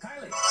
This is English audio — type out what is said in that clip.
Kylie.